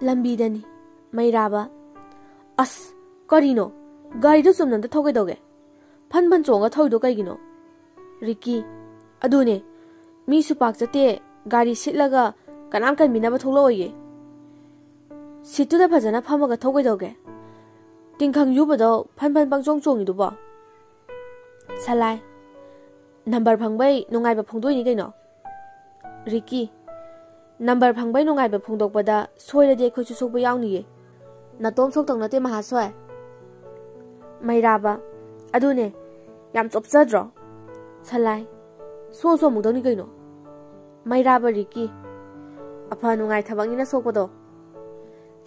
ꯂꯝꯕꯤꯗꯅꯤ ꯃꯩꯔꯥꯕ ꯑꯁ ꯀꯔꯤꯅꯣ ꯒꯥꯔꯤꯗꯣ ꯆꯨꯝꯅꯝꯇ ꯊꯧꯒꯩꯗꯧꯒꯦ ꯐꯟ ꯐꯟ ꯆꯣꯡꯉ ꯊꯧꯔꯤꯗꯣ ꯀꯩꯒꯤꯅꯣ ꯔꯤꯀꯤ ꯑꯗꯨꯅꯦ ꯃꯤꯁꯨ ꯄꯥꯛ ꯆꯠꯇꯦ ꯒꯥꯔꯤ ꯁꯤꯠꯂꯒ ꯀꯅꯥꯝ ꯀꯟꯕꯤꯅꯕ ꯊꯣꯛꯂꯛꯑꯣꯏꯌꯦ ꯁꯤꯠꯇꯨꯗ ꯐꯖꯅ ꯐꯝꯃꯒ ꯊꯧꯒꯩꯗꯧꯒꯦ ꯇꯤꯡꯈꯪ ꯌꯨꯕꯗꯣ ꯐꯟ ꯐꯟ ꯄꯪꯆꯣꯡ ꯆꯣꯡꯉꯤꯗꯨꯕꯣ ꯁꯂꯥꯏ ꯅꯝꯕꯔ ꯐꯪꯕꯩ ꯅꯨꯡꯉꯥꯏꯕ ꯐꯣꯡꯗꯣꯛꯏꯅꯤ ꯀꯩꯅꯣ ꯔꯤꯀꯤ number phang bai nungai ba phung dok ba da soi ra de khoi chu sok ba yaw ni na tom sok tang na te maha soi mai ra ba adu ne yam chop sa dro chalai so so mu do ni kai no mai ra ba ri ki apa nungai thabang ni na sok ba do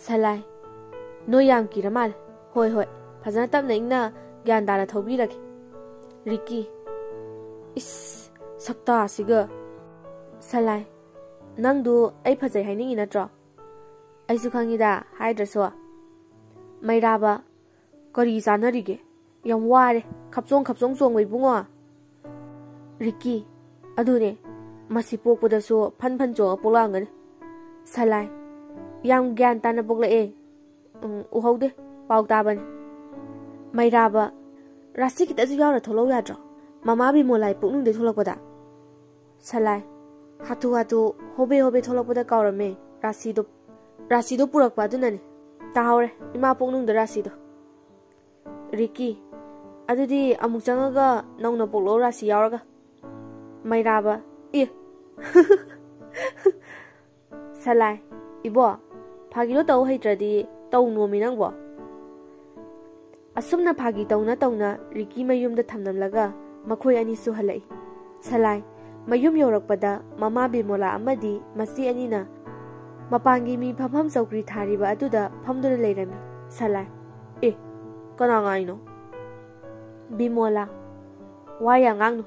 chalai no yam ki ra mal hoi hoi phajana tam na ing na gyan da na bi ra ki ri ki is sakta asiga chalai ꯅꯪꯗꯨ ꯑꯩ ꯐꯖꯩ ꯍꯥꯏꯅꯤꯡꯉꯤ ꯅꯠꯇ꯭ꯔꯣ ꯑꯩꯁꯨ ꯈꯪꯉꯤꯗ ꯍꯥꯏꯗ꯭ꯔꯁꯨ ꯃꯩꯔꯥꯕ ꯀꯔꯤ ꯆꯥꯅꯔꯤꯒꯦ ꯌꯥꯝ ꯋꯥꯔꯦ ꯈꯞꯆꯣꯡ ꯈꯞꯆꯣꯡ ꯆꯣꯡꯕ ꯏꯕꯨꯡꯉꯣ ꯔꯤꯛꯀꯤ ꯑꯗꯨꯅꯦ ꯃꯁꯤ ꯄꯣꯛꯄꯗꯁꯨ ꯐꯟ ꯐꯟ ꯆꯣꯡꯉ ꯄꯣꯛꯂꯛꯑꯝꯒꯅꯤ ꯁꯂꯥꯏ ꯌꯥꯝ ꯒ꯭ꯌꯥꯟ ꯇꯥꯅ ꯄꯣꯛꯂꯛꯑꯦ ꯎꯍꯧꯗꯦ ꯄꯥꯎ ꯇꯥꯕꯅꯦ ꯃꯩꯔꯥꯕ ꯔꯥꯁꯤ ꯈꯤꯇꯁꯨ ꯌꯥꯎꯅ ꯊꯣꯛꯂꯛꯎ ꯌꯥꯗ꯭ꯔꯣ ꯃꯃꯥ ꯕꯤꯃꯣꯂꯥꯏ ꯄꯨꯛꯅꯤꯡꯗꯩ ꯊꯣꯛꯂꯛꯄꯗ ꯁꯂꯥꯏ ꯍꯥꯊꯨ ꯍꯥꯊꯨ ꯍꯣꯕꯦ ꯍꯣꯕꯦ ꯊꯣꯛꯂꯛꯄꯗ ꯀꯥꯎꯔꯝꯃꯦ ꯔꯥꯁꯤꯗꯣ ꯔꯥꯁꯤꯗꯣ ꯄꯨꯔꯛꯄ ꯑꯗꯨꯅꯅꯤ ꯇꯥꯍꯧꯔꯦ ꯏꯃꯥ ꯄꯣꯛꯅꯨꯡꯗ ꯔꯥꯁꯤꯗꯣ ꯔꯤꯀꯤ ꯑꯗꯨꯗꯤ ꯑꯃꯨꯛ ꯆꯪꯉꯒ ꯅꯧꯅ ꯄꯣꯛꯂꯛꯑꯣ ꯔꯥꯁꯤ ꯌꯥꯎꯔꯒ ꯃꯩꯔꯥꯕ ꯏ ꯁꯂꯥꯏ ꯏꯕꯣ ꯐꯥꯒꯤꯗꯣ ꯇꯧ ꯍꯩꯇ꯭ꯔꯗꯤ ꯇꯧꯅꯣꯃꯤ ꯅꯪꯕꯣ ꯑꯁꯨꯝꯅ ꯐꯥꯒꯤ ꯇꯧꯅ ꯇꯧꯅ ꯔꯤꯀꯤ ꯃꯌꯨꯝꯗ ꯊꯝꯂꯝꯂꯒ ꯃꯈꯣꯏ ꯑꯅꯤꯁꯨ ꯍꯜꯂꯛꯏ ꯁꯂꯥꯏ ꯃꯌꯨꯝ ꯌꯧꯔꯛꯄꯗ ꯃꯃꯥ ꯕꯤꯃꯣꯂꯥ ꯑꯃꯗꯤ ꯃꯆꯤ ꯑꯅꯤꯅ ꯃꯄꯥꯟꯒꯤ ꯃꯤ ꯐꯝꯐꯝ ꯆꯧꯀ꯭ꯔꯤ ꯊꯥꯔꯤꯕ ꯑꯗꯨꯗ ꯐꯝꯗꯨꯅ ꯂꯩꯔꯝꯃꯤ ꯁꯂꯥꯏ ꯑꯦ ꯀꯅꯥ ꯉꯥꯏꯅꯣ ꯕꯤꯃꯣꯂꯥ ꯋꯥ ꯌꯥꯝ ꯉꯥꯡꯅꯨ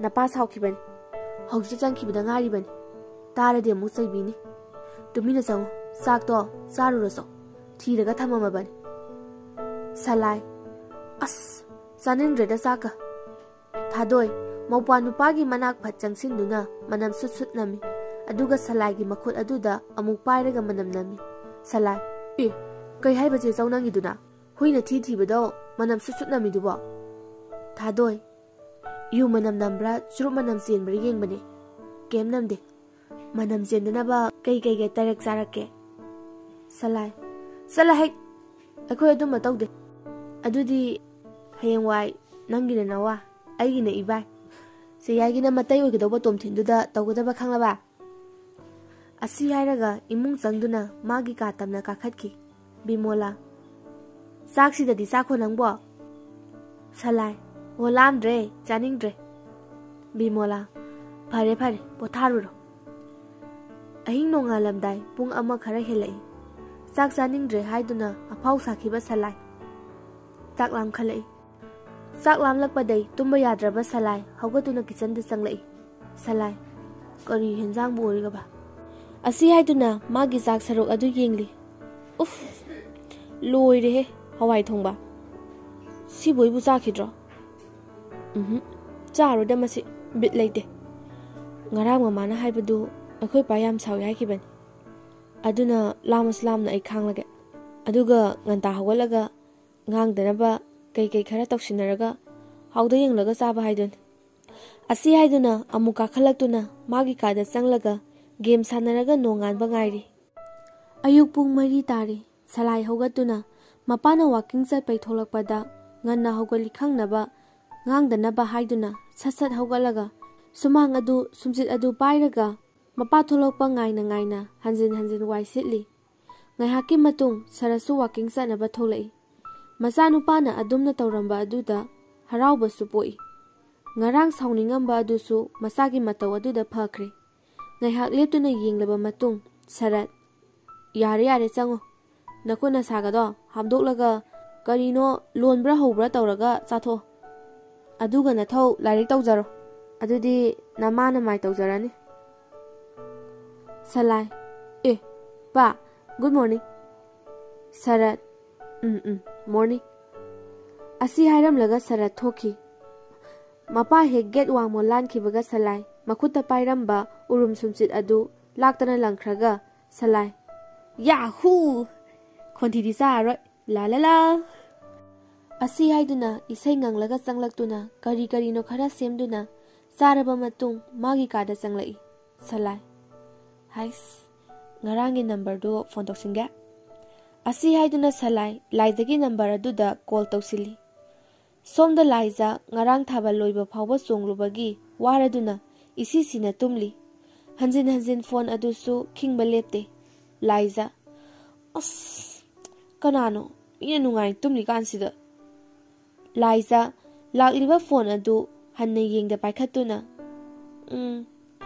ꯅꯄꯥ ꯁꯥꯎꯈꯤꯕꯅꯤ ꯍꯧꯖꯤꯛ ꯆꯪꯈꯤꯕꯗ ꯉꯥꯏꯔꯤꯕꯅꯤ ꯇꯥꯔꯗꯤ ꯑꯃꯨꯛ ꯆꯩꯕꯤꯅꯤ ꯇꯨꯃꯤꯟꯅ ꯆꯪꯉꯨ ꯆꯥꯛꯇꯣ ꯆꯥꯔꯨꯔꯁꯣ ꯊꯤꯔꯒ ꯊꯝꯃꯝꯃꯕꯅꯤ ꯁꯂꯥꯏ ꯑꯁ ꯆꯥꯅꯤꯡꯗ꯭ꯔꯦꯗ ꯆꯥꯛꯀ ꯊꯥꯗꯣꯏ ꯃꯧꯄ꯭ꯋꯥ ꯅꯨꯄꯥꯒꯤ ꯃꯅꯥꯛ ꯐꯠ ꯆꯪꯁꯤꯟꯗꯨꯅ ꯃꯅꯝ ꯁꯨꯠ ꯁꯨꯠ ꯅꯝꯃꯤ ꯑꯗꯨꯒ ꯁꯂꯥꯏꯒꯤ ꯃꯈꯨꯠ ꯑꯗꯨꯗ ꯑꯃꯨꯛ ꯄꯥꯏꯔꯒ ꯃꯅꯝ ꯅꯝꯃꯤ ꯁꯂꯥꯏ ꯑꯦ ꯀꯩ ꯍꯥꯏꯕ ꯆꯦ ꯆꯧ ꯅꯪꯒꯤꯗꯨꯅ ꯍꯨꯏꯅ ꯊꯤ ꯊꯤꯕꯗꯣ ꯃꯅꯝ ꯁꯨꯠ ꯁꯨꯠ ꯅꯝꯃꯤꯗꯨꯕꯣ ꯊꯥꯗꯣꯏ ꯌꯨ ꯃꯅꯝ ꯅꯝꯕ꯭ꯔꯥ ꯆꯨꯔꯨꯞ ꯃꯅꯝ ꯆꯦꯟꯕ꯭ꯔꯥ ꯌꯦꯡꯕꯅꯦ ꯀꯦꯝ ꯅꯝꯗꯦ ꯃꯅꯝ ꯆꯦꯟꯗꯅꯕ ꯀꯩ ꯀꯩꯀꯩ ꯇꯔꯦꯛ ꯆꯥꯔꯛꯀꯦ ꯁꯂꯥꯏ ꯆꯠꯂ ꯍꯦꯛ ꯑꯩꯈꯣꯏ ꯑꯗꯨꯝꯕ ꯇꯧꯗꯦ ꯑꯗꯨꯗꯤ ꯍꯌꯦꯡꯋꯥꯏ ꯅꯪꯒꯤꯅ ꯅꯋꯥ ꯑꯩꯒꯤꯅ ꯏꯕꯥꯏ ꯖꯌꯥꯒꯤꯅ ꯃꯇꯩ ꯑꯣꯏꯒꯗꯧꯕ ꯇꯣꯝꯊꯤꯟꯗꯨꯗ ꯇꯧꯒꯗꯕ ꯈꯪꯂꯕ ꯑꯁꯤ ꯍꯥꯏꯔꯒ ꯏꯃꯨꯡ ꯆꯪꯗꯨꯅ ꯃꯥꯒꯤ ꯀꯥ ꯇꯝꯅ ꯀꯥꯈꯠꯈꯤ ꯕꯤꯃꯣꯂꯥ ꯆꯥꯛꯁꯤꯗꯗꯤ ꯆꯥꯈꯣ ꯅꯪꯕꯣ ꯁꯂꯥꯏ ꯑꯣ ꯂꯥꯝꯗ꯭ꯔꯦ ꯆꯥꯅꯤꯡꯗ꯭ꯔꯦ ꯕꯤꯃꯣꯂꯥ ꯐꯔꯦ ꯐꯔꯦ ꯄꯣꯊꯥꯔꯨꯔꯣ ꯑꯍꯤꯡ ꯅꯣꯡꯉꯥꯜꯂꯝꯗꯥꯏ ꯄꯨꯡ ꯑꯃ ꯈꯔ ꯍꯦꯜꯂꯛꯏ ꯆꯥꯛ ꯆꯥꯅꯤꯡꯗ꯭ꯔꯦ ꯍꯥꯏꯗꯨꯅ ꯑꯐꯥꯎ ꯁꯥꯈꯤꯕ ꯁꯂꯥꯏ ꯆꯥꯛ ꯂꯥꯝꯈꯠꯂꯛꯏ ꯆꯥꯛ ꯂꯥꯝꯂꯛꯄꯗꯩ ꯇꯨꯝꯕ ꯌꯥꯗ꯭ꯔꯕ ꯁꯂꯥꯏ ꯍꯧꯒꯠꯇꯨꯅ ꯀꯤꯆꯟꯗ ꯆꯪꯂꯛꯏ ꯁꯂꯥꯏ ꯀꯔꯤ ꯍꯦꯟꯖꯥꯡꯕꯨ ꯑꯣꯏꯔꯒꯕ ꯑꯁꯤ ꯍꯥꯏꯗꯨꯅ ꯃꯥꯒꯤ ꯆꯥꯛ ꯁꯔꯨꯛ ꯑꯗꯨ ꯌꯦꯡꯂꯤ ꯎꯐ ꯂꯣꯏꯔꯦꯍꯦ ꯍꯋꯥꯏ ꯊꯣꯡꯕ ꯁꯤꯕꯣꯏꯕꯨ ꯆꯥꯈꯤꯗ꯭ꯔꯣ ꯎꯝꯍꯨꯝ ꯆꯥꯔꯣꯏꯗ ꯃꯁꯤ ꯕꯤꯠ ꯂꯩꯇꯦ ꯉꯔꯥꯡ ꯃꯃꯥꯅ ꯍꯥꯏꯕꯗꯨ ꯑꯩꯈꯣꯏ ꯄꯥ ꯌꯥꯝ ꯁꯥꯎꯋꯤ ꯍꯥꯏꯈꯤꯕꯅꯤ ꯑꯗꯨꯅ ꯂꯥꯝꯃꯁꯨ ꯂꯥꯝꯅ ꯑꯩ ꯈꯥꯡꯂꯒꯦ ꯑꯗꯨꯒ ꯉꯟꯇꯥ ꯍꯧꯒꯠꯂꯒ ꯉꯥꯡꯗꯅꯕ ꯀꯩꯀꯩ ꯈꯔ ꯇꯧꯁꯤꯟꯅꯔꯒ ꯍꯥꯎꯗ ꯌꯦꯡꯂꯒ ꯆꯥꯕ ꯍꯥꯏꯗꯨꯅꯤ ꯑꯁꯤ ꯍꯥꯏꯗꯨꯅ ꯑꯃꯨꯛ ꯀꯥꯈꯠꯂꯛꯇꯨꯅ ꯃꯥꯒꯤ ꯀꯥꯗ ꯆꯪꯂꯒ ꯒꯦꯝ ꯁꯥꯟꯅꯔꯒ ꯅꯣꯡꯉꯥꯟꯕ ꯉꯥꯏꯔꯤ ꯑꯌꯨꯛ ꯄꯨꯡ ꯃꯔꯤ ꯇꯥꯔꯤ ꯁꯂꯥꯏ ꯍꯧꯒꯠꯇꯨꯅ ꯃꯄꯥꯅ ꯋꯥꯛꯀꯤꯡ ꯆꯠꯄꯩ ꯊꯣꯛꯂꯛꯄꯗ ꯉꯟꯅ ꯍꯧꯒꯠꯂꯤ ꯈꯪꯅꯕ ꯉꯥꯡꯗꯅꯕ ꯍꯥꯏꯗꯨꯅ ꯁꯠ ꯁꯠ ꯍꯧꯒꯠꯂꯒ ꯁꯨꯃꯥꯡ ꯑꯗꯨ ꯁꯨꯝꯆꯤꯠ ꯑꯗꯨ ꯄꯥꯏꯔꯒ ꯃꯄꯥ ꯊꯣꯛꯂꯛꯄ ꯉꯥꯏꯅ ꯉꯥꯏꯅ ꯍꯟꯖꯤꯟ ꯍꯟꯖꯤꯟ ꯋꯥꯏ ꯁꯤꯠꯂꯤ ꯉꯥꯏꯍꯥꯛꯀꯤ ꯃꯇꯨꯡ ꯁꯔꯁꯨ ꯋꯥꯛꯀꯤꯡ ꯆꯠꯅꯕ ꯊꯣꯛꯂꯛꯏ ꯃꯆꯥꯅꯨꯄꯥꯅ ꯑꯗꯨꯝꯅ ꯇꯧꯔꯝꯕ ꯑꯗꯨꯗ ꯍꯔꯥꯎꯕꯁꯨ ꯄꯣꯛꯏ ꯉꯔꯥꯡ ꯁꯥꯎꯅꯤꯡꯉꯝꯕ ꯑꯗꯨꯁꯨ ꯃꯁꯥꯒꯤ ꯃꯇꯧ ꯑꯗꯨꯗ ꯐꯈ꯭ꯔꯦ ꯉꯥꯏꯍꯥꯛ ꯂꯦꯞꯇꯨꯅ ꯌꯦꯡꯂꯕ ꯃꯇꯨꯡ ꯁꯔꯠ ꯌꯥꯔꯦ ꯌꯥꯔꯦ ꯆꯪꯉꯣ ꯅꯈꯣꯏ ꯅꯁꯥꯒꯗꯣ ꯍꯥꯝꯗꯣꯛꯂꯒ ꯀꯔꯤꯅꯣ ꯂꯣꯟꯕ꯭ꯔꯥ ꯍꯧꯕ꯭ꯔꯥ ꯇꯧꯔꯒ ꯆꯥꯊꯣꯛꯑꯣ ꯑꯗꯨꯒ ꯅꯊꯧ ꯂꯥꯏꯔꯤꯛ ꯇꯧꯖꯔꯣ ꯑꯗꯨꯗꯤ ꯅꯃꯥ ꯅꯃꯥꯏ ꯇꯧꯖꯔꯅꯤ ꯁꯂꯥꯏ ꯑꯦ ꯄꯥ ꯒꯨꯗ ꯃꯣꯔꯅꯤꯡ ꯁꯔꯠ ꯎꯝ ꯎꯝ morning asi hairam laga sara thoki mapa he get wa molan ki baga salai makuta pairam ba urum sumsit adu laktana langkhraga salai yahoo khonti di sa ro la la la asi haiduna isai ngang laga changlaktuna kari kari no khara semduna saraba matung magi kada changlai salai hais ngarang number do phone toksing ga ꯑꯁꯤ ꯍꯥꯏꯗꯨꯅ ꯁꯂꯥꯏ ꯂꯥꯏꯖꯒꯤ ꯅꯝꯕꯔ ꯑꯗꯨꯗ ꯀꯣꯜ ꯇꯧꯁꯤꯜꯂꯤ ꯁꯣꯝꯗ ꯂꯥꯏꯖ ꯉꯔꯥꯡ ꯊꯥꯕ ꯂꯣꯏꯕ ꯐꯥꯎꯕ ꯆꯣꯡꯂꯨꯕꯒꯤ ꯋꯥꯔꯗꯨꯅ ꯏꯁꯤꯁꯤꯅ ꯇꯨꯝꯂꯤ ꯍꯟꯖꯤꯟ ꯍꯟꯖꯤꯟ ꯐꯣꯟ ꯑꯗꯨꯁꯨ ꯈꯤꯡꯕ ꯂꯦꯞꯇꯦ ꯂꯥꯏꯖ ꯑꯁ ꯀꯅꯥꯅꯣ ꯃꯤꯅ ꯅꯨꯡꯉꯥꯏꯅ ꯇꯨꯝꯂꯤꯀꯥꯟꯁꯤꯗ ꯂꯥꯏꯖ ꯂꯥꯛꯂꯤꯕ ꯐꯣꯟ ꯑꯗꯨ ꯍꯟꯅ ꯌꯦꯡꯗ ꯄꯥꯏꯈꯠꯇꯨꯅ ꯎꯝ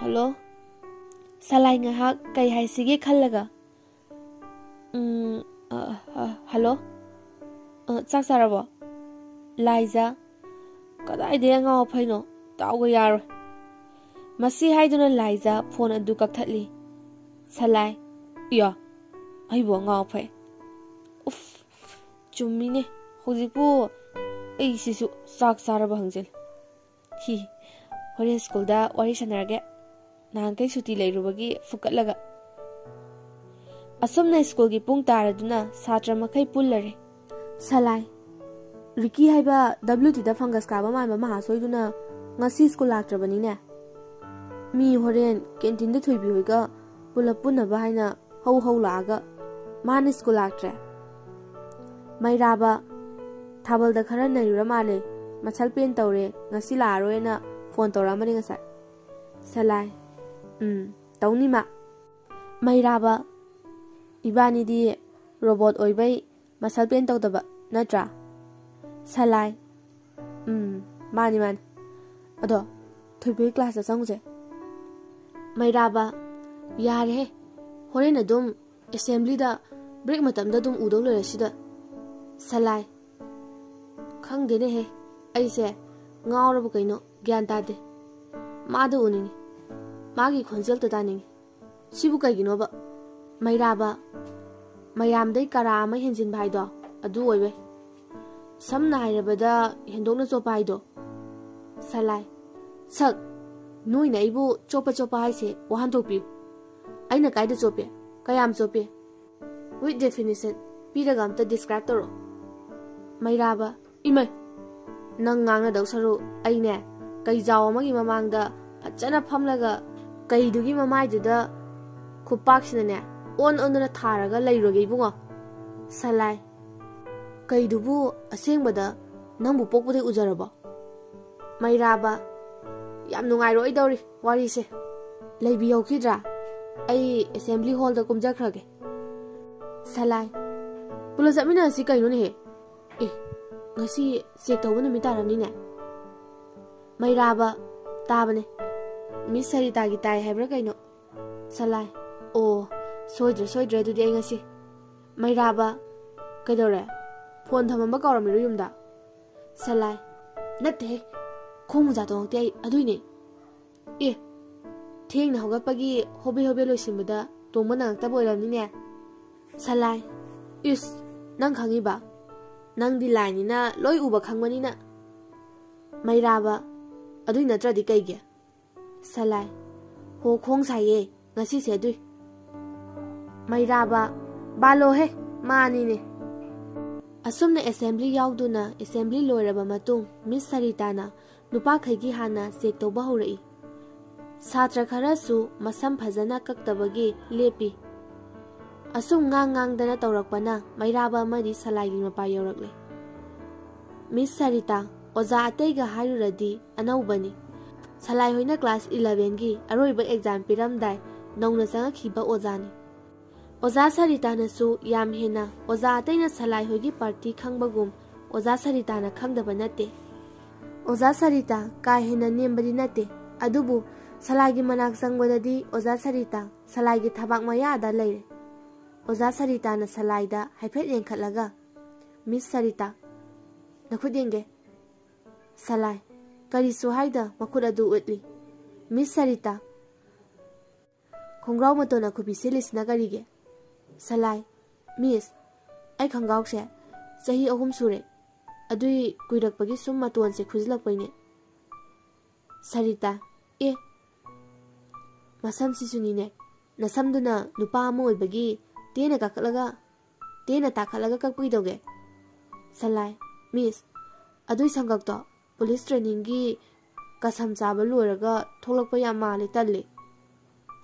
ꯍꯜꯂꯣ ꯁꯂꯥꯏ ꯉꯥꯏꯍꯥꯛ ꯀꯩ ꯍꯥꯏꯁꯤꯒꯦ ꯈꯜꯂꯒ ꯎꯝ 어, 어, 할로? 어, 짝 살아봐. 라이자. ꯀꯗꯥꯏꯗꯒꯤ ꯑꯉꯥꯎ ꯑꯐꯩꯅꯣ ꯇꯥꯎꯕ ꯌꯥꯔꯣꯏ ꯃꯁꯤ ꯍꯥꯏꯗꯨꯅ ꯂꯥꯏꯖꯥ ꯐꯣꯟ ꯑꯗꯨ ꯀꯛꯊꯠꯂꯤ ꯁꯂꯥꯏ ꯏꯌꯥ ꯑꯩꯕꯨ ꯑꯉꯥꯎ ꯑꯐꯩ ꯎꯐ ꯆꯨꯝꯃꯤꯅꯦ ꯍꯧꯖꯤꯛꯄꯨ ꯑꯩꯁꯤꯁꯨ ꯆꯥꯛ ꯆꯥꯔꯕ ꯍꯪꯖꯤꯜꯂꯤ ꯍꯤ ꯍꯣꯔꯦꯟ ꯁ꯭ꯀꯨꯜꯗ ꯋꯥꯔꯤ ꯁꯥꯟꯅꯔꯒꯦ ꯅꯍꯥꯟꯈꯩ ꯁꯨꯇꯤ ꯂꯩꯔꯨꯕꯒꯤ ꯐꯨꯀꯠꯂꯒ असम्न स्कुल पारद सात्रामा पुल्रे सल रिकि दब्लु टिद फङ्गस काब महा सोदुन स्कुल ला हरे केटिन थैभि पुन हो लगन स्कुल ला मैराबल खरा नैरुर मास पे तरे ल फाइ सौ निमा मैरा đi robot mà sao biến vậy? इबानीदी रोबोट ओइबै मसल पेन तौदब नत्रा सलाय उम मानि मान अदो थुबि क्लास दा संगजे मैराबा यारे हे होरेन अदुम assembly đó, break mà tạm matam da dum udong le đó. salai khang de ne he ai se ngaw ro kai no gyan ta de ma da uni ma gi khonjel ta da nè, sibu kai cái nó ba ꯃꯩꯔꯥꯕ ꯃꯌꯥꯝꯗꯩ ꯀꯔꯥ ꯑꯃ ꯍꯦꯟꯖꯤꯟꯕ ꯍꯥꯏꯗꯣ ꯑꯗꯨ ꯑꯣꯏꯕꯩ ꯁꯝꯅ ꯍꯥꯏꯔꯕꯗ ꯍꯦꯟꯗꯣꯛꯅ ꯆꯣꯞꯄ ꯍꯥꯏꯗꯣ ꯁꯂꯥꯏ ꯁꯛ ꯅꯣꯏꯅ ꯑꯩꯕꯨ ꯆꯣꯞꯄ ꯆꯣꯞꯄ ꯍꯥꯏꯁꯦ ꯋꯥꯍꯟꯊꯣꯛꯄꯤꯌꯨ ꯑꯩꯅ ꯀꯥꯏꯗ ꯆꯣꯞꯄꯦ ꯀꯌꯥꯝ ꯆꯣꯞꯄꯦ ꯋꯤꯠ ꯗꯦꯐꯤꯅꯤꯁꯟ ꯄꯤꯔꯒ ꯑꯝꯇ ꯗꯤꯁꯀ꯭ꯔꯥꯏꯕ ꯇꯧꯔꯛꯑꯣ ꯃꯩꯔꯥꯕ ꯏꯃꯩ ꯅꯪ ꯉꯥꯡꯅꯗꯧ ꯁꯔꯨ ꯑꯩꯅꯦ ꯀꯩꯖꯥꯎ ꯑꯃꯒꯤ ꯃꯃꯥꯡꯗ ꯐꯖꯅ ꯐꯝꯂꯒ ꯀꯩꯗꯨꯒꯤ ꯃꯃꯥꯏꯗꯨꯗ ꯈꯨꯄꯥꯛꯁꯤꯅꯅꯦ ꯑꯣꯟ ꯑꯣꯟꯗꯨꯅ ꯊꯥꯔꯒ ꯂꯩꯔꯨꯔꯒꯦ ꯏꯕꯨꯡꯉꯣ ꯁꯂꯥꯏ ꯀꯩꯗꯨꯕꯨ ꯑꯁꯦꯡꯕꯗ ꯅꯪꯕꯨ ꯄꯣꯛꯄꯗꯒꯤ ꯎꯖꯔꯕꯣ ꯃꯩꯔꯥꯕ ꯌꯥꯝ ꯅꯨꯡꯉꯥꯏꯔꯣꯏꯗꯧꯔꯤ ꯋꯥꯔꯤꯁꯦ ꯂꯩꯕꯤ ꯍꯧꯈꯤꯗ꯭ꯔꯥ ꯑꯩ ꯑꯦꯁꯦꯝꯕ꯭ꯂꯤ ꯍꯣꯜꯗ ꯀꯨꯝꯖꯈ꯭ꯔꯒꯦ ꯁꯂꯥꯏ ꯄꯨꯂꯞ ꯆꯠꯃꯤꯟꯅꯁꯤ ꯀꯩꯅꯣꯅꯦꯍꯦ ꯑꯦ ꯉꯁꯤ ꯆꯦꯛ ꯇꯧꯕ ꯅꯨꯃꯤꯠ ꯇꯥꯔꯝꯅꯤꯅꯦ ꯃꯩꯔꯥꯕ ꯇꯥꯕꯅꯦ ꯃꯤꯁ ꯁꯔꯤꯇꯥꯒꯤ ꯇꯥꯏ ꯍꯥꯏꯕ꯭ꯔꯥ ꯀꯩꯅꯣ ꯁꯂꯥꯏ ꯑꯣ ꯁꯣꯏꯗ꯭ꯔꯦ ꯁꯣꯏꯗ꯭ꯔꯦ ꯑꯗꯨꯗꯤ ꯑꯩ ꯉꯁꯤ ꯃꯩꯔꯥꯕ ꯀꯩꯗꯧꯔꯦ ꯐꯣꯟ ꯊꯝꯃꯝꯕ ꯀꯥꯎꯔꯝꯃꯤꯔꯣ ꯌꯨꯝꯗ ꯁꯂꯥꯏ ꯅꯠꯇꯦꯍꯦ ꯈꯣꯡ ꯃꯣꯖꯥ ꯇꯣꯡꯉꯛꯇꯦ ꯑꯩ ꯑꯗꯨꯏꯅꯦ ꯑꯦ ꯊꯦꯡꯅ ꯍꯧꯒꯠꯄꯒꯤ ꯍꯣꯕꯦ ꯍꯣꯕꯦ ꯂꯣꯏꯁꯤꯟꯕꯗ ꯇꯣꯡꯕ ꯅꯪꯉꯛꯇꯕ ꯑꯣꯏꯔꯝꯅꯤꯅꯦ ꯁꯂꯥꯏ ꯏꯁ ꯅꯪ ꯈꯪꯉꯤꯕ ꯅꯪꯗꯤ ꯂꯥꯏꯅꯤꯅ ꯂꯣꯏ ꯎꯕ ꯈꯪꯕꯅꯤꯅ ꯃꯩꯔꯥꯕ ꯑꯗꯨꯏ ꯅꯠꯇ꯭ꯔꯗꯤ ꯀꯩꯒꯤ ꯁꯂꯥꯏ ꯍꯣ ꯈꯣꯡ ꯁꯥꯏꯌꯦ ꯉꯁꯤꯁꯦ ꯑꯗꯨꯏ मैराब बालो असुन एसेब्लीउन एसेब् लैभसरीताै हान्न चेक तपाईँ सात्र खरु मसम्म कि लेपि असुदन तौरपन मैराबम सलै मौरले मस सरिता ओजा अतै आनब नि सलै होइन क्लास इलेभेन अरू एक्जाम पिरमदा नौन चङ्की ओजा नि ओजा सरिता याम हेना ओजा अतैन सलाई होगी पार्टी खंगबगुम ओजा सरिता ना खंगदब नते ओजा सरिता का हेना नेमबदी नते अदुबु सलाई की मनाक संगबददी ओजा सरिता सलाई की थबाक मया दा लैरे ओजा सरिता ना सलाई दा हाइफेट येंखलगा मिस सरिता नखुदेंगे सलाई करी सुहाइदा मखुद अदु उतली मिस सरिता ꯈꯣꯡꯒ꯭ꯔꯥꯎ ꯃꯇꯣꯟꯅ ꯈꯨꯕꯤ ꯁꯤꯜꯂꯤꯁꯤꯅ ꯀꯔꯤꯒꯤ सलाय मिस ऐ खंगाव अहम सुरे अदुई कुइरकपगी सुम मतोन सरिता ए मसम सिसुनिने नसमदुना नुपा मोलबगी तेने ताखल तेने ताकलगा मिस अदुई संगक पुलिस ट्रेनिंग की कसम चाबलुरगा थोलकपया माले तल्ले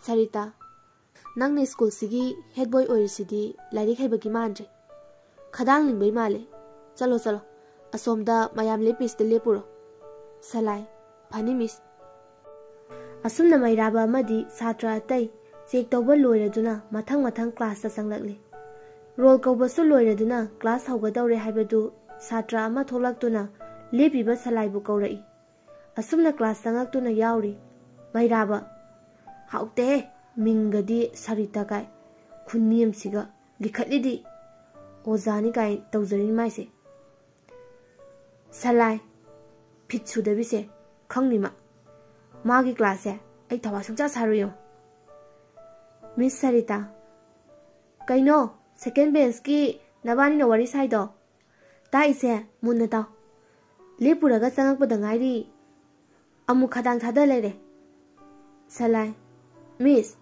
सरिता नगने स्कुल हेड बय लाइक है मादा चलो चल असोद म्याम लेप्सित लेपुरो सलै फाइम मिस असम्म मैराब्बमी सात्र अतै चेक तपा लैरदन मतङ म क्लास त चलले रोल क्लासे सात्रा लु ले सलै कि असुन क्लास चङ्कन या मैराब हाउ मिंगदी सरिता गाय खुनियम सिगा लिखटलीदी ओजानी गाय तौजरी माइसे सलाय फिचु दबिसे खंगनिमा मागी क्लास है ऐ थवा सुंचा सारुयो मिस सरिता कइनो सेकेंड बेंच की नबानी नो वरी साइदो ताइसे मुन्ना ताओ लेपुरगा चंगकपदा ngairi amuk khadang thada lere salai miss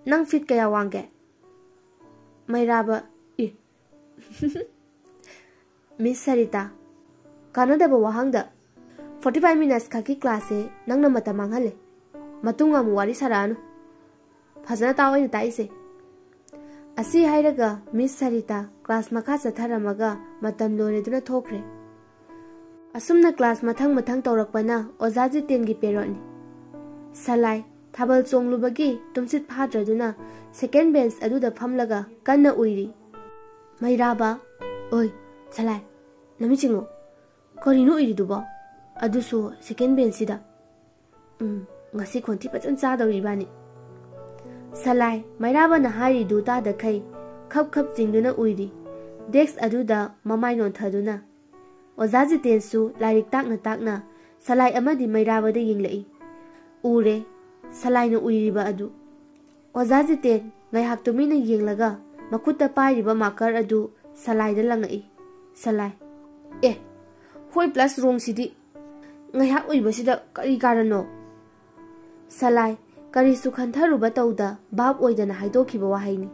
Nang fit kaya wangge. May raba. I. Miss Sarita. Kano da ba wahang da? 45 minutes kaki klase nang na mata manghale. Matung amu wari sarano. Phazana tawai na taise. Asi hairaga Miss Sarita class makha chatharamaga matam loreduna thokre. Asumna class mathang mathang taurakpana ojaji tengi peroni. Salai Second ꯊꯥꯕꯜ ꯆꯣꯡꯂꯨꯕꯒꯤ ꯇꯨꯝꯁꯤꯠ ꯐꯥꯗ꯭ꯔꯗꯨꯅ ꯁꯦꯀꯦꯟ ꯕꯦꯟꯁ ꯑꯗꯨꯗ ꯐꯝꯂꯒ ꯀꯟꯅ ꯎꯏꯔꯤ ꯃꯩꯔꯥꯕ ꯑꯣꯏ ꯁꯂꯥꯏ ꯅꯃꯤꯆꯤꯡꯉꯣ ꯀꯔꯤꯅꯣ ꯎꯏꯔꯤꯗꯨꯕꯣ ꯑꯗꯨꯁꯨ ꯁꯦꯀꯦꯟ ꯕꯦꯟꯁꯤꯗ um ngasi khonti pajan cha dawi bani salai mairaba na hari du ta da khai khap khap jingduna uiri dex adu aduda mamai non thaduna oza jiten su lairik tak na tak na salai amadi mairaba da yinglei ure ꯁꯂꯥꯏꯅ ꯎꯏꯔꯤꯕ ꯑꯗꯨ ꯑꯣꯖꯥ ꯖꯤꯇꯦꯟ ꯉꯥꯏꯍꯥꯛ ꯇꯨꯃꯤꯟꯅ ꯌꯦꯡꯂꯒ ꯃꯈꯨꯠꯇ ꯄꯥꯏꯔꯤꯕ ꯃꯥꯔꯀꯔ ꯑꯗꯨ ꯁꯂꯥꯏꯗ ꯂꯪꯉꯛꯏ ꯁꯂꯥꯏ ꯑꯦ ꯍꯣꯏ ꯄ꯭ꯂꯁ ꯔꯣꯡꯁꯤꯗꯤ ꯉꯥꯏꯍꯥꯛ ꯎꯏꯕꯁꯤꯗ ꯀꯔꯤ ꯀꯥꯔꯅꯣ ꯁꯂꯥꯏ ꯀꯔꯤꯁꯨ ꯈꯟꯊꯔꯨꯕ ꯇꯧꯗ ꯚꯥꯞ ꯑꯣꯏꯗꯅ ꯍꯥꯏꯗꯣꯛꯈꯤꯕ ꯋꯥꯍꯩꯅꯤ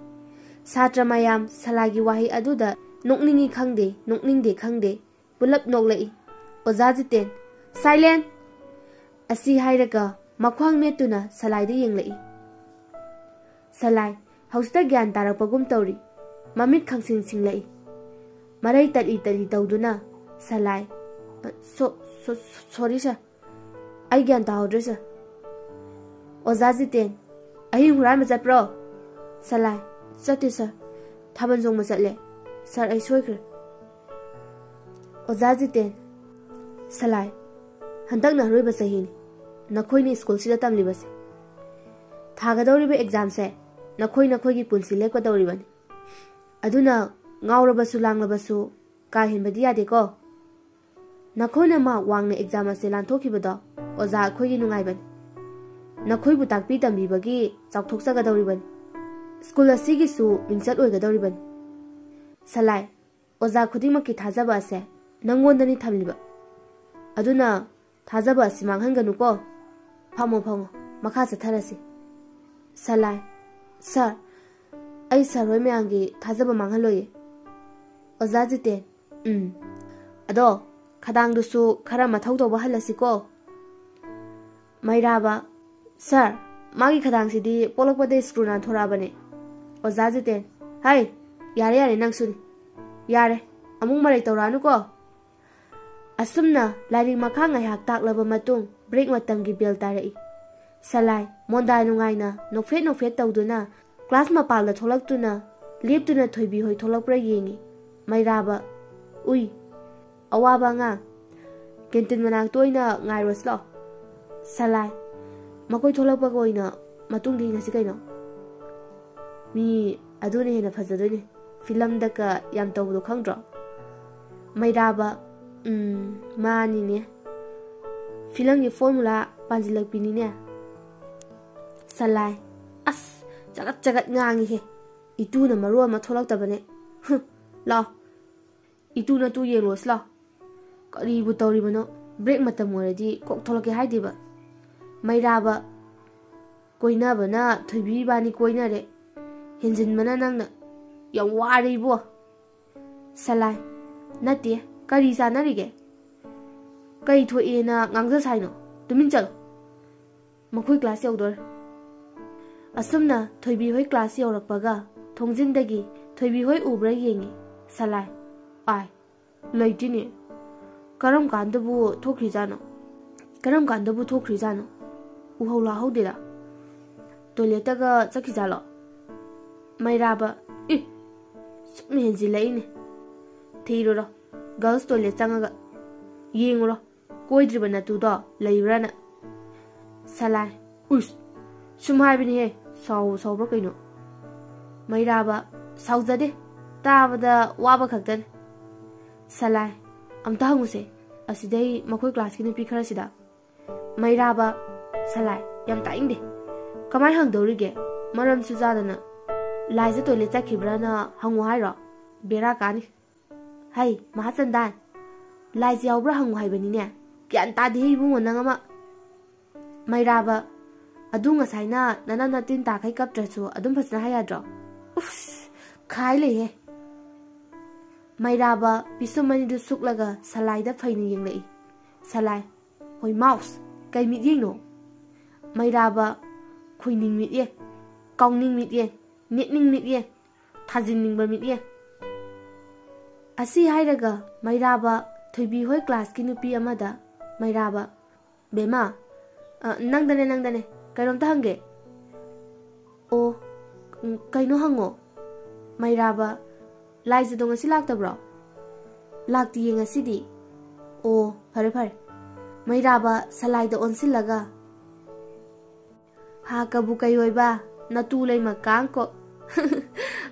ꯁꯥꯇ꯭ꯔ ꯃꯌꯥꯝ ꯁꯂꯥꯏꯒꯤ ꯋꯥꯍꯩ ꯑꯗꯨꯗ ꯅꯣꯛꯅꯤꯡꯉꯤ ꯈꯪꯗꯦ ꯅꯣꯛꯅꯤꯡꯗꯦꯈꯪꯗꯦ ꯄꯨꯂꯞ ꯅꯣꯛꯂꯛꯏ ꯑꯣꯖꯥ ꯖꯤꯇꯦꯟ ꯁꯥꯏꯂꯦꯟ ꯑꯁꯤ ꯍꯥꯏꯔꯒ ꯃꯈ꯭ꯋꯥꯡ ꯅꯦꯠꯇꯨꯅ ꯁꯂꯥꯏꯗ ꯌꯦꯡꯂꯛꯏ ꯁꯂꯥꯏ ꯍꯧꯖꯤꯛꯇ ꯒ꯭ꯌꯥꯟ ꯇꯥꯔꯛꯄꯒꯨꯝ ꯇꯧꯔꯤ ꯃꯃꯤꯠ ꯈꯪꯁꯤꯡ ꯁꯤꯡꯂꯛꯏ ꯃꯔꯩ ꯇꯠꯂꯤ ꯇꯠꯂꯤ ꯇꯧꯗꯨꯅ ꯁꯂꯥꯏ ꯁꯣꯔꯤ ꯁꯥꯔ ꯑꯩ ꯒ꯭ꯌꯥꯟ ꯇꯥꯍꯧꯗ꯭ꯔꯦ ꯁꯥꯔ ꯑꯣꯖꯥ ꯖꯤꯇꯦꯟ ꯑꯍꯤꯡ ꯍꯨꯔꯥꯟꯕ ꯆꯠꯄ꯭ꯔꯣ ꯁꯂꯥꯏ ꯆꯠꯇꯦ ꯁꯥꯔ ꯊꯥꯕꯜ ꯆꯣꯡꯕ ꯆꯠꯂꯦ ꯁꯥꯔ ꯑꯩ ꯁꯣꯏꯈ꯭ꯔꯦ ꯑꯣꯖꯥ ꯖꯤꯇꯦꯟ ꯁꯂꯥꯏ ꯍꯟꯗꯛꯅ ꯑꯔꯣꯏꯕ ꯆꯍꯤꯅꯤ स्कूल नखो न स्कुल तागदोरी एक्जामस नखै नखो लेपद गाउँ लु काेबी यादेक नखो नमा वाङ एक्जाम अस लिँदो अजा अखी न तापी तौरी स्कुल मिचदो सलै ओजा खुदिकि थाजब अस नम्बर थाजबस महु फमो फमो मखा चथर से सलाय सर ऐ सर होय मैं आंगे थाजब मांगल होये ओजा जिते उम अदो खदांग दुसु खरा मथौ दोबो हलसि को मैराबा सर मागी खदांग सिदी पोलोक पदे स्क्रूना थोरा बने ओजा जिते हाय यारे यारे नंग सुन यारे अमुंग मरे तौरानु को असुमना लाइरिंग मखा ngai ताक लबो मतुंग ꯕ꯭ꯔꯦꯛ ꯃꯇꯝꯒꯤ ꯕꯦꯜ ꯇꯥꯔꯛꯏ ꯁꯂꯥꯏ ꯃꯣꯟꯗꯥ ꯅꯨꯡꯉꯥꯏꯅ ꯅꯣꯛꯐꯦꯠ ꯅꯣꯛꯐꯦꯠ ꯇꯧꯗꯨꯅ ꯀ꯭ꯂꯥꯁ ꯃꯄꯥꯜꯗ ꯊꯣꯛꯂꯛꯇꯨꯅ ꯂꯦꯞꯇꯨꯅ ꯊꯣꯏꯕꯤ ꯍꯣꯏ ꯊꯣꯛꯂꯛꯄ꯭ꯔꯥ ꯌꯦꯡꯉꯤ ꯃꯩꯔꯥꯕ ꯎꯏ ꯑꯋꯥꯕ ꯑꯉꯥꯡ ꯀꯦꯟꯇꯤꯟ ꯃꯅꯥꯛꯇ ꯑꯣꯏꯅ ꯉꯥꯏꯔꯣꯁ ꯂꯥꯛꯑꯣ ꯁꯂꯥꯏ ꯃꯈꯣꯏ ꯊꯣꯛꯂꯛꯄꯒ ꯑꯣꯏꯅ ꯃꯇꯨꯡꯗ ꯌꯦꯡꯉꯁꯤ ꯀꯩꯅꯣ ꯃꯤ ꯑꯗꯨꯅ ꯍꯦꯟꯅ ꯐꯖꯗꯣꯏꯅꯤ ꯐꯤꯂꯝꯗꯒ ꯌꯥꯝ ꯇꯧꯕꯗꯣ ꯈꯪꯗ꯭ꯔꯣ ꯃꯩꯔꯥꯕ ꯎꯝ ꯃꯥꯅꯤꯅꯦ Philang ni formula panjilag pini niya. Salai. As, jagat-jagat ngangi he. Itu na maruwa matolak tabane. Huh, lao. Itu na tu yelos lao. Kari ibu tauri mano. Break matam wala di kok tolak hai di ba. May raba. na ba na thubi ba ni koina re. Hinjin mana nang na. Yang wari ibu. Salai. Nati, kari sana rige. ꯀꯩ ꯊꯣꯛꯑꯦꯅ ꯉꯥꯡꯖ ꯁꯥꯏꯅꯣ ꯇꯨꯃꯤꯟ ꯆꯠꯂꯣ ꯃꯈꯣꯏ ꯀ꯭ꯂꯥꯁ ꯌꯧꯗꯣꯔꯦ ꯑꯁꯨꯝꯅ ꯊꯣꯏꯕꯤ ꯍꯣꯏ ꯀ꯭ꯂꯥꯁ ꯌꯧꯔꯛꯄꯒ ꯊꯣꯡꯖꯤꯟꯗꯒꯤ ꯊꯣꯏꯕꯤ ꯍꯣꯏ ꯎꯕ꯭ꯔꯥ ꯌꯦꯡꯉꯤ ꯁꯂꯥꯏ ꯑꯥꯏ ꯂꯩꯇ꯭ꯔꯤꯅꯦ ꯀꯔꯝ ꯀꯥꯟꯗꯕꯨ ꯊꯣꯛꯈ꯭ꯔꯤꯖꯥꯠꯅꯣ ꯀꯔꯝ ꯀꯥꯟꯗꯕꯨ ꯊꯣꯛꯈ꯭ꯔꯤꯖꯥꯠꯅꯣ ꯎꯍꯧ ꯂꯥꯍꯧꯗꯦꯗ ꯇꯣꯏꯂꯦꯠꯇꯒ ꯆꯠꯈꯤꯖꯥꯠꯂꯣ ꯃꯩꯔꯥꯕ ꯏ ꯁꯨꯝ ꯍꯦꯟꯖꯤꯜꯂꯛꯏꯅꯦ ꯊꯤꯔꯨꯔꯣ ꯒꯔꯜꯁ ꯇꯣꯏꯂꯦꯠ ꯆꯪꯉꯒ ꯌꯦꯡꯉꯨꯔꯣ ꯀꯣꯏꯗ꯭ꯔꯤꯕ ꯅꯠꯇꯨꯗꯣ ꯂꯩꯕ꯭ꯔꯅ ꯁꯂꯥꯏ ꯎꯏꯁ ꯁꯨꯝ ꯍꯥꯏꯕꯅꯤꯍꯦ ꯁꯥꯎ ꯁꯥꯎꯕ꯭ꯔꯥ ꯀꯩꯅꯣ ꯃꯩꯔꯥꯕ ꯁꯥꯎꯖꯗꯦ ꯇꯥꯕꯗ ꯋꯥꯕ ꯈꯛꯇꯅꯤ ꯁꯂꯥꯏ ꯑꯝꯇ ꯍꯪꯉꯨꯁꯦ ꯑꯁꯤꯗꯩ ꯃꯈꯣꯏ ꯀ꯭ꯂꯥꯁꯀꯤ ꯅꯨꯄꯤ ꯈꯔꯁꯤꯗ ꯃꯩꯔꯥꯕ ꯁꯂꯥꯏ ꯌꯥꯝ ꯇꯥꯛꯅꯤꯡꯗꯦ ꯀꯃꯥꯏ ꯍꯪꯗꯧꯔꯤꯒꯦ ꯃꯔꯝꯁꯨ ꯆꯥꯗꯅ ꯂꯥꯏꯁꯦ ꯇꯣꯏꯂꯦꯠ ꯆꯠꯈꯤꯕ꯭ꯔꯅ ꯍꯪꯉꯣ ꯍꯥꯏꯔꯣ ꯕꯦꯔꯥ ꯀꯥꯅꯤ ꯍꯩ ꯃꯍꯥꯆꯟꯗꯥꯟ ꯂꯥꯏꯁꯦ ꯌꯥꯎꯕ꯭ꯔꯥ ꯍꯪꯉꯨ ꯍꯥꯏꯕꯅꯤꯅꯦ ꯒ꯭ꯌꯥꯟ ꯇꯥꯗꯦꯍꯦ ꯏꯕꯨꯡꯉꯣ ꯅꯪ ꯑꯃ ꯃꯩꯔꯥꯕ ꯑꯗꯨ ꯉꯁꯥꯏꯅ ꯅꯅꯥ ꯅꯇꯤꯟ ꯇꯥꯈꯩ ꯀꯞꯇ꯭ꯔꯁꯨ ꯑꯗꯨꯝ ꯐꯖꯅ ꯍꯥꯏ ꯌꯥꯗ꯭ꯔꯣ ꯎꯐ ꯈꯥꯏ ꯂꯩꯍꯦ ꯃꯩꯔꯥꯕ ꯄꯤꯁꯨꯝ ꯑꯅꯤꯗꯨ ꯁꯨꯛꯂꯒ ꯁꯂꯥꯏꯗ ꯐꯩꯅ ꯌꯦꯡꯂꯛꯏ ꯁꯂꯥꯏ ꯍꯣꯏ ꯃꯥꯎꯁ ꯀꯩ ꯃꯤꯠꯌꯦꯡꯅꯣ ꯃꯩꯔꯥꯕ ꯈꯨꯏꯅꯤꯡ ꯃꯤꯠꯌꯦꯡ ꯀꯥꯎꯅꯤꯡ ꯃꯤꯠꯌꯦꯡ ꯅꯦꯠꯅꯤꯡ ꯃꯤꯠꯌꯦꯡ ꯊꯥꯖꯤꯟꯅꯤꯡꯕ ꯃꯤꯠꯌꯦꯡ ꯑꯁꯤ ꯍꯥꯏꯔꯒ ꯃꯩꯔꯥꯕ ꯊꯣꯏꯕꯤ ꯍꯣꯏ ꯀ꯭ꯂꯥꯁꯀꯤ ꯅꯨꯄꯤ ꯑꯃꯗ ꯃꯩꯔꯥꯕ ꯕꯦꯃꯥ ꯅꯪꯗꯅꯦ ꯅꯪꯗꯅꯦ ꯀꯩꯅꯣꯝꯇ ꯍꯪꯒꯦ ꯑꯣ ꯀꯩꯅꯣ ꯍꯪꯉꯣ ꯃꯩꯔꯥꯕ ꯂꯥꯏꯖꯗꯣ ꯉꯁꯤ ꯂꯥꯛꯇꯕ꯭ꯔꯣ ꯂꯥꯛꯇꯤꯌꯦ ꯉꯁꯤꯗꯤ ꯑꯣ ꯐꯔꯦ ꯐꯔꯦ ꯃꯩꯔꯥꯕ ꯁꯂꯥꯏꯗ ꯑꯣꯟꯁꯤꯜꯂꯒ ꯍꯥ ꯀꯕꯨ ꯀꯩ ꯑꯣꯏꯕ ꯅꯇꯨ ꯂꯩꯃ ꯀꯥꯡꯀꯣ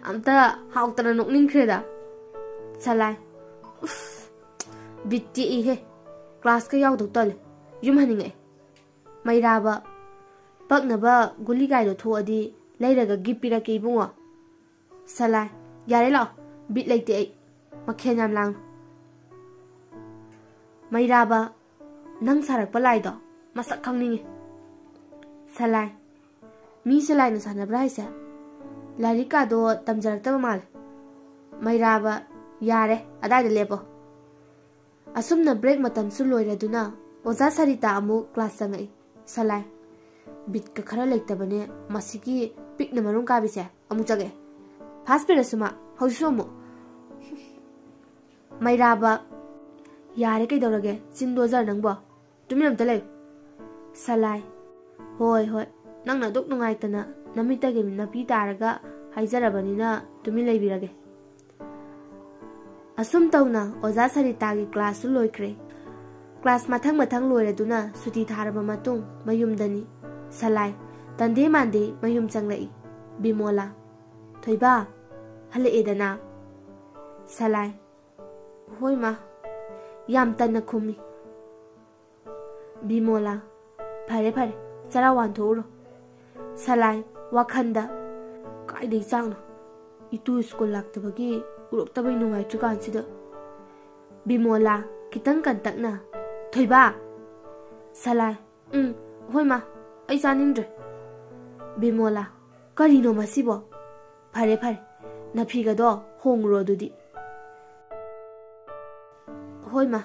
ꯑꯝꯇ ꯍꯥꯎꯇꯅ ꯅꯣꯛꯅꯤꯡꯈ꯭ꯔꯦꯗ ꯁꯂꯥꯏ ꯎꯐ ꯕꯤꯠꯇꯤ ꯏꯍꯦ ꯀ꯭ꯂꯥꯁꯀ ꯌꯥꯎꯗꯧ ꯇꯜꯂꯦ ꯌꯨꯝ ꯍꯟꯅꯤꯡꯉꯛꯑꯦ ꯃꯩꯔꯥꯕ ꯄꯛꯅꯕ ꯒꯨꯂꯤꯒꯥꯏꯗꯣ ꯊꯣꯛꯑꯗꯤ ꯂꯩꯔꯒ ꯒꯤꯞ ꯄꯤꯔꯛꯀꯦ ꯏꯕꯨꯡꯉꯣ ꯁꯂꯥꯏ ꯌꯥꯔꯦ ꯂꯥꯛꯑꯣ ꯕꯤꯠ ꯂꯩꯇꯦ ꯑꯩ ꯃꯈꯦꯟ ꯌꯥꯝ ꯂꯥꯡ ꯃꯩꯔꯥꯕ ꯅꯪ ꯁꯥꯔꯛꯄ ꯂꯥꯏꯗꯣ ꯃꯁꯛ ꯈꯪꯅꯤꯡꯉꯤ ꯁꯂꯥꯏ ꯃꯤꯁꯦ ꯂꯥꯏꯅ ꯁꯥꯟꯅꯕ꯭ꯔꯥ ꯍꯥꯏꯁꯦ ꯂꯥꯏꯔꯤꯛꯀꯥꯗꯣ ꯇꯝꯖꯔꯛꯇꯕ ꯃꯥꯜꯂꯦ ꯃꯩꯔꯥꯕ ꯌꯥꯔꯦ ꯑꯗꯥꯏꯗ ꯂꯦꯞꯄꯣ ꯑꯁꯨꯝꯅ ꯕ꯭ꯔꯦꯛ ꯃꯇꯝꯁꯨ ꯂꯣꯏꯔꯗꯨꯅ ꯑꯣꯖꯥ ꯁꯔꯤꯇꯥ ꯑꯃꯨꯛ ꯀ꯭ꯂꯥꯁ ꯆꯪꯉꯛꯏ ꯁꯂꯥꯏ ꯕꯤꯠꯀ ꯈꯔ ꯂꯩꯇꯕꯅꯦ ꯃꯁꯤꯒꯤ ꯄꯤꯛꯅ ꯃꯔꯨꯝ ꯀꯥꯕꯤꯁꯦ ꯑꯃꯨꯛ ꯆꯪꯉꯛꯑꯦ ꯐꯥꯁ ꯄꯤꯔꯁꯨ ꯃꯥ ꯍꯧꯖꯤꯛꯁꯨ ꯑꯃꯨꯛ ꯃꯩꯔꯥꯕ ꯌꯥꯔꯦ ꯀꯩꯗꯧꯔꯒꯦ ꯆꯤꯟꯗꯣꯖꯔ ꯅꯪꯕꯣ ꯇꯨꯃꯤꯟ ꯑꯝꯇ ꯂꯩꯌꯨ ꯁꯂꯥꯏ ꯍꯣꯏ ꯍꯣꯏ ꯅꯪꯅ ꯑꯗꯨꯛ ꯅꯨꯡꯉꯥꯏꯇꯅ ꯅꯃꯤꯠꯇꯒꯤ ꯅꯄꯤ ꯇꯥꯔꯒ ꯍꯥꯏꯖꯔꯕꯅꯤꯅ ꯇꯨꯃꯤꯟ ꯂꯩꯕꯤꯔꯒꯦ ꯑꯁꯨꯝ ꯇꯧꯅ ꯑꯣꯖꯥ ꯁꯔꯤꯇꯥꯒꯤ ꯀ꯭ꯂꯥꯁꯁꯨ ꯂꯣꯏꯈ꯭ꯔꯦ ꯀ꯭ꯂꯥꯁ ꯃꯊꯪ ꯃꯊꯪ ꯂꯣꯏꯔꯗꯨꯅ ꯁꯨꯇꯤ ꯊꯥꯔꯕ ꯃꯇꯨꯡ ꯃꯌꯨꯝꯗꯅꯤ ꯁꯂꯥꯏ ꯇꯟꯗꯦ ꯃꯥꯟꯗꯦ ꯃꯌꯨꯝ ꯆꯪꯂꯛꯏ ꯕꯤꯃꯣꯂꯥ ꯊꯣꯏꯕ ꯍꯜꯂꯛꯑꯦꯗꯅ ꯁꯂꯥꯏ ꯍꯣꯏ ꯃꯥ ꯌꯥꯝ ꯇꯟꯅ ꯈꯨꯝꯃꯤ ꯕꯤꯃꯣꯂꯥ ꯐꯔꯦ ꯐꯔꯦ ꯆꯔꯥ ꯋꯥꯟꯊꯣꯛꯎꯔꯣ ꯁꯂꯥꯏ ꯋꯥꯈꯟꯗ ꯀꯥꯏꯗꯩ ꯆꯥꯡꯅꯣ ꯏꯇꯨ ꯁ꯭ꯀꯨꯜ ꯂꯥꯛꯇꯕꯒꯤ ꯎꯔꯛꯇꯕꯩ ꯅꯨꯡꯉꯥꯏꯇ꯭ꯔꯤꯀꯥꯟꯁꯤꯗ ꯕꯤꯃꯣꯂꯥ ꯈꯤꯇꯪ ꯀꯟꯇꯛꯅ ꯊꯣꯏꯕ ꯁꯂꯥꯏ ꯎꯝ ꯍꯣꯏ ꯃꯥ ꯑꯩ ꯆꯥꯅꯤꯡꯗ꯭ꯔꯦ ꯕꯤꯃꯣꯂꯥ ꯀꯔꯤꯅꯣ ꯃꯁꯤꯕꯣ ꯐꯔꯦ ꯐꯔꯦ ꯅꯐꯤꯒꯗꯣ ꯍꯣꯡꯉꯨꯔꯣ ꯑꯗꯨꯗꯤ ꯍꯣꯏ ꯃꯥ